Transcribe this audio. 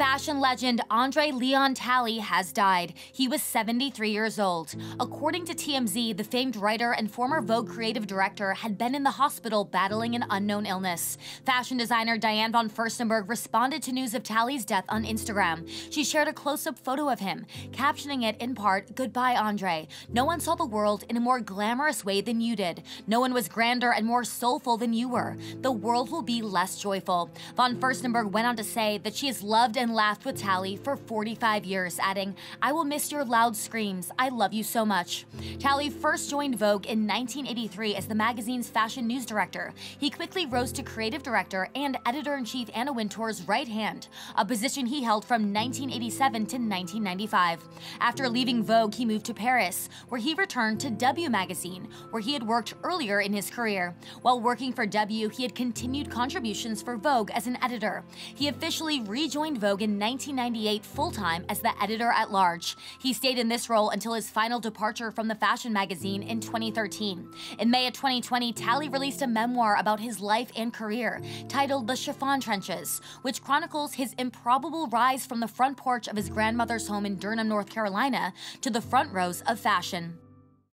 Fashion legend Andre Leon Talley has died. He was 73 years old. According to TMZ, the famed writer and former Vogue creative director had been in the hospital battling an unknown illness. Fashion designer Diane von Furstenberg responded to news of Talley's death on Instagram. She shared a close up photo of him, captioning it in part, Goodbye, Andre. No one saw the world in a more glamorous way than you did. No one was grander and more soulful than you were. The world will be less joyful. Von Furstenberg went on to say that she has loved and laughed with Talley for 45 years, adding, I will miss your loud screams. I love you so much. Talley first joined Vogue in 1983 as the magazine's fashion news director. He quickly rose to creative director and editor in chief Anna Wintour's right hand, a position he held from 1987 to 1995. After leaving Vogue, he moved to Paris, where he returned to W Magazine, where he had worked earlier in his career. While working for W, he had continued contributions for Vogue as an editor. He officially rejoined Vogue Vogue in 1998 full time as the editor at large. He stayed in this role until his final departure from the fashion magazine in 2013. In May of 2020, Talley released a memoir about his life and career titled The Chiffon Trenches, which chronicles his improbable rise from the front porch of his grandmother's home in Durham, North Carolina, to the front rows of fashion.